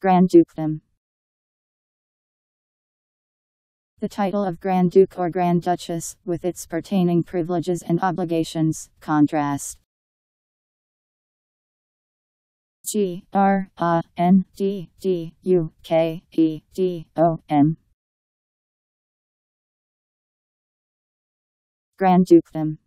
Grand Dukedom The title of Grand Duke or Grand Duchess, with its pertaining privileges and obligations, contrast. G R A N D D U K E D O M. Grand Dukedom